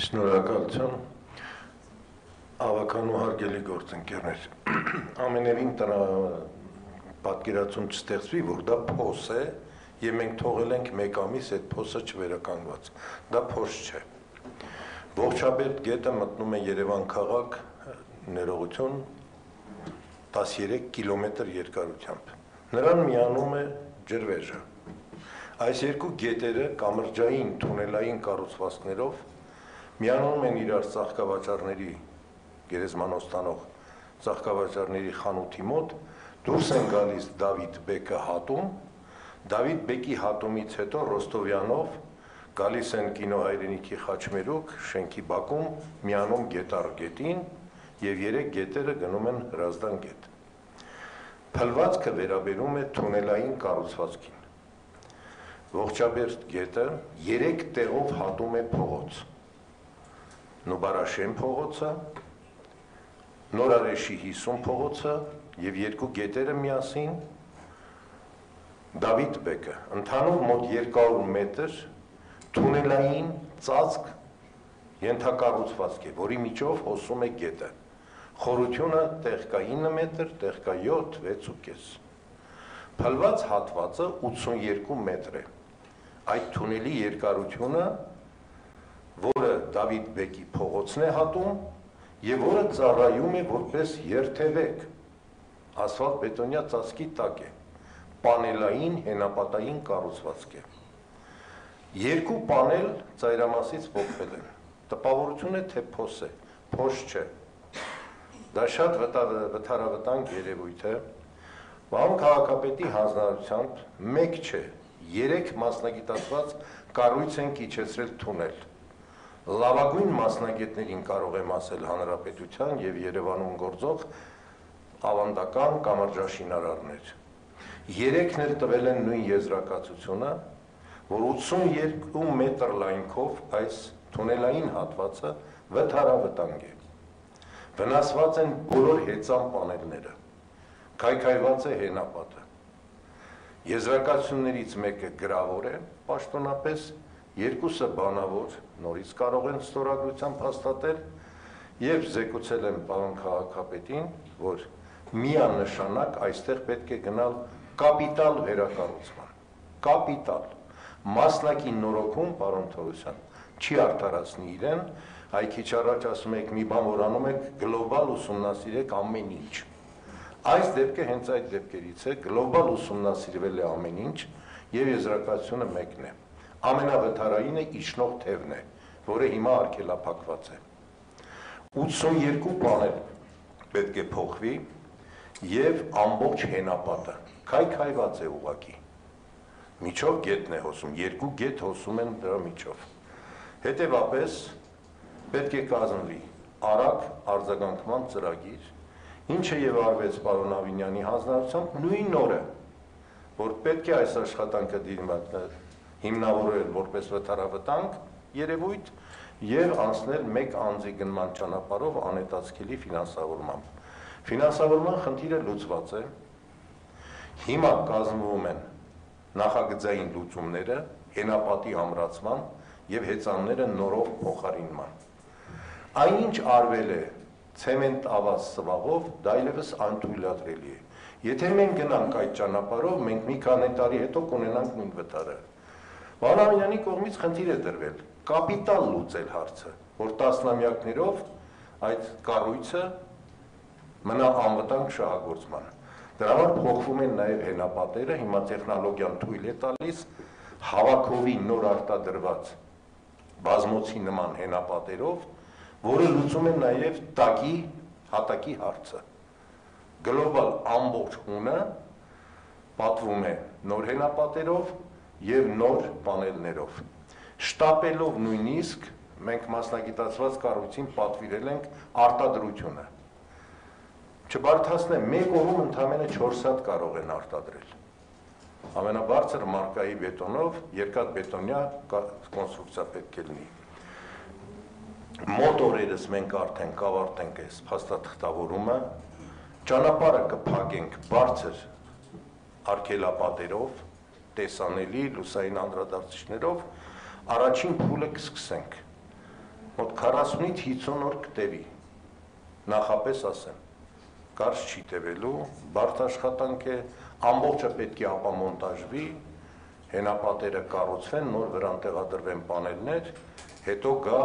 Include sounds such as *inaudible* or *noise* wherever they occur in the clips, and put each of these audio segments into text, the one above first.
Շնորհակալություն։ Ավականու հարգելի գործընկերներ։ *clears throat* Ամենևին տնա պատկերացում չստեղծվի, որ դա փոս է, եւ մենք թողել ենք 1 ամիս այդ փոսը չվերականգնված։ Դա փոս չէ։ Ողջաբերդ գետը մտնում է Երևան քաղաք ներողություն 13 կիլոմետր երկարությամբ։ Նրան միանում է ջրվեժը։ Այս երկու գետերը կամրջային թունելային կառուցվածքներով միանում են իրար ծաղկավաճառների գերեզմանոց տանող ծաղկավաճառների խանութի մոտ դուրս են գալիս Դավիթ Բեկը հատում Դավիթ Բեկի հատումից հետո Ռոստովյանով գալիս են կինո հայրենիքի խաչմերուկ շենքի բակում միանում գետար գետին եւ երեք գետերը գնում են հրազդան գետ Փլվածքը վերաբերում է թունելային կառուցվածքին Ողջաբերդ գետը 3 տեղով հատում է փողոց Նուբարաշեն փողոցը, Նորարեշի 50 փողոցը եւ երկու գետերը միասին Դավիթ բեկը ընդհանուր մոտ 200 մետր թունելային ծածկ ենթակառուցվածք է, որի միջով հոսում է գետը։ Խորությունը տեղ կա 9 մետր, տեղ կա 7, 6.5։ Փլված հատվածը 82 մետր է։ Այդ թունելի երկարությունը որը Դավիթ Բեկի փողոցն է հատում եւ որը ծառայում է որպես երթևեք ասֆալտ բետոնյա ծածկի տակ է պանելային հենապատային կառուցվածք է երկու պանել ծայրամասից փոխվել են տպավորություն է թե փոս է փոս չէ դա շատ վթարավտանգ երևույթ է Վահան քաղաքապետի հանձնարարությամբ մեկ չէ, երեք մասնագիտացված կառույց են իջեցրել թունել լավագույն մասնագետներին կարող եմ ասել հանրապետության եւ Երևանում գործող ավանդական կամրջաշինարարներ։ Երեքն էլ տվել են նույն եզրակացությունը, որ 82 մետր լայնքով այս թունելային հատվածը վթարավտանգ է։ Վնասված են բոլոր հեծան պանելները։ Քայքայված է հենապատը։ Եզրակացություններից մեկը գրավոր է, պաշտոնապես երկուսը բանավոր նորից կարող են ստորագրությամբ հաստատել եւ զեկուցել են պարոն քաղաքապետին, որ միանշանակ այստեղ պետք է գնալ կապիտալ վերակառուցման։ Կապիտալ մասնակի նորոգում պարոն Թորոսյան չի արդարացնի իրեն, այ քիչ առաջ ասում եք մի բան որ անում եք գլոբալ ուսումնասիրեք ամեն ինչ։ Այս դեպքը հենց այդ դեպքերից է, գլոբալ ուսումնասիրվել է ամեն ինչ եւ եզրակացությունը մեկն է ամենավթարայինը իջնող թևն է, որը հիմա արգելափակված է։ 82 բաներ պետք է փոխվի եւ ամբողջ հենապատը քայքայված է ուղակի։ Միջով գետն է հոսում, երկու գետ հոսում են դրա միջով։ Հետևապես պետք է կազմվի արագ արձագանքման ծրագիր, ինչը եւ արվեց պարոն Ավինյանի հանձնարարությամբ նույն օրը, որ պետք է այս աշխատանքը դիմացնել հիմնավորել որպես վթարավտանգ երևույթ եւ անցնել մեկ անձի գնման ճանապարհով անետացքելի ֆինանսավորմամբ։ Ֆինանսավորման խնդիրը լուծված է։ Հիմա կազմվում են նախագծային լուծումները հենապատի ամրացման եւ հեծանները նորով փոխարինման։ Այնինչ արվել է ցեմենտ ավազ սվաղով, դա այլևս անթույլատրելի է։ Եթե մենք գնանք այդ ճանապարհով, մենք մի քանի տարի հետո կունենանք նույն վտարը։ Վանամյանի կողմից խնդիր է դրվել կապիտալ լուծել հարցը, որ տասնամյակներով այդ կառույցը մնա անվտանգ շահագործման։ Դրա համար փոխվում են նաև հենապատերը, հիմա տեխնոլոգիան թույլ է տալիս հավաքովի նոր արտադրված բազմոցի նման հենապատերով, որը լուծում է նաև տակի հատակի հարցը։ Գլոբալ ամբողջ հունը պատվում է նոր հենապատերով եւ նոր պանելներով։ Շտապելով նույնիսկ մենք մասնագիտացված կառույցին պատվիրել ենք արտադրությունը։ Չբարթացնեմ, մեկ օրում ընդամենը 4 հատ կարող են արտադրել։ Ամենաբարձր մարկայի բետոնով երկաթ բետոնյա կոնստրուկցիա պետք է լինի։ Մոտ օրերս մենք արդեն կավարտենք այս փաստաթղթավորումը, ճանապարհը կփակենք բարձր արկելապատերով, տեսանելի լուսային անդրադարձիչներով առաջին փուլը կսկսենք։ մոտ 40-ից 50 օր կտևի։ Նախապես ասեմ, կարճ չի տևելու, բարդ աշխատանք է, ամբողջը պետք է ապամոնտաժվի, հենապատերը կառուցվեն, նոր վրան տեղադրվեն պանելներ, հետո գա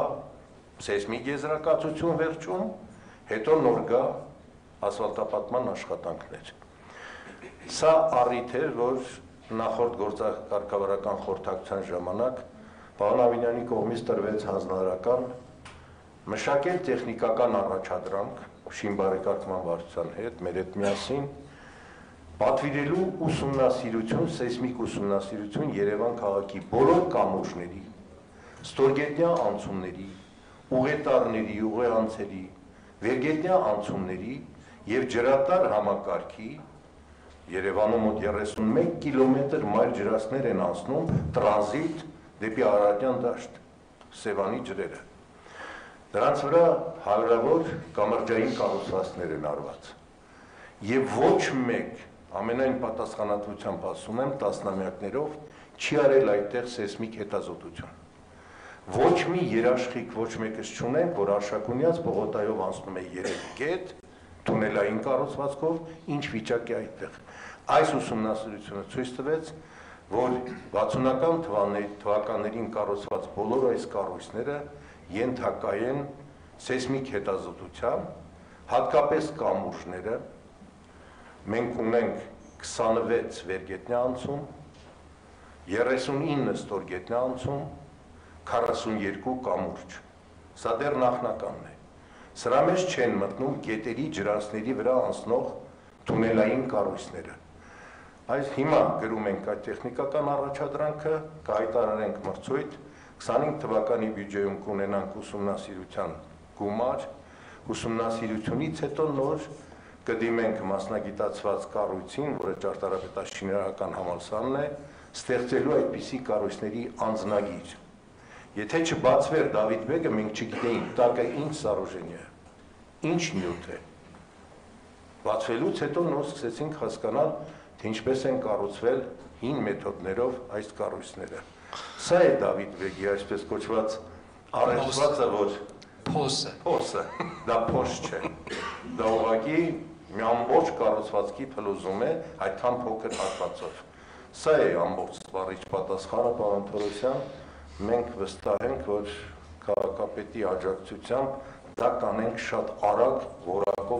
սեյսմիկ եզրակացություն վերջում, հետո նոր գա ասֆալտապատման աշխատանքներ։ Սա առիթ էր, որ նախորդ գործակարգավարական խորհրդակցության ժամանակ պարոն Ավինյանի կողմից տրվեց հանձնարարական մշակել տեխնիկական առաջադրանք շինբարեկարգման վարչության հետ, մեր հետ միասին պատվիրելու ուսումնասիրություն, սեյսմիկ ուսումնասիրություն Երևան քաղաքի բոլոր կամուրջների, ստորգետնյա անցումների, ուղետարների, ուղեանցերի, վերգետնյա անցումների եւ ջրատար համակարգի Երևանում մոտ 31 կիլոմետր մայր ջրածներ են անցնում տրանզիտ դեպի Արարատյան դաշտ, Սևանի ջրերը։ Դրանց վրա հարյուրավոր կամրջային կառուցվածքներ են արված։ Եվ ոչ մեկ ամենայն պատասխանատվությամբ ասում եմ տասնամյակներով չի արել այդտեղ սեյսմիկ հետազոտություն։ Ոչ մի երաշխիք ոչ մեկս չունենք, որ Արշակունյաց Բողոտայով անցնում է 3 կետ, թունելային կառուցվածքով, ինչ վիճակ է այդտեղ։ Այս ուսումնասիրությունը ցույց տվեց, որ 60-ական թվականներին կառուցված բոլոր այս կառույցները ենթակա են սեյսմիկ հետազոտության, հատկապես կամուրջները մենք ունենք 26 վերգետնյա անցում, 39 ստորգետնյա անցում, 42 կամուրջ։ Սա դեռ նախնականն է։ Սրա մեջ չեն մտնում գետերի ջրանցների վրա անցնող թունելային կառույցները։ Այս հիմա գրում ենք այդ տեխնիկական առաջադրանքը, կհայտարարենք մրցույթ 25 թվականի բյուջեում կունենանք ուսումնասիրության գումար, ուսումնասիրությունից հետո նոր կդիմենք մասնագիտացված կառույցին, որը ճարտարապետաշինարական համալսարանն է, ստեղծելու այդպիսի կառույցների անձնագիր։ Եթե չբացվեր Դավիթ Բեգը, մենք չգիտեինք տակը ինչ սարուժենի է, ինչ նյութ է։ Բացվելուց հետո նոր սկսեցինք հասկանալ, թե ինչպես են կառուցվել հին մեթոդներով այս կառույցները։ Սա է Դավիթ Բեգի այսպես կոչված առերսվածը, որ փոսը։ փոսը, դա փոս չէ։ Դա ուղղակի մի ամբողջ կառուցվածքի փլուզում է այդքան փոքր հատվածով։ Սա է ամբողջ սպառիչ պատասխանը, պարոն Թորոսյան։ Մենք վստահ ենք, որ քաղաքապետի աջակցությամբ դա կանենք շատ արագ, որ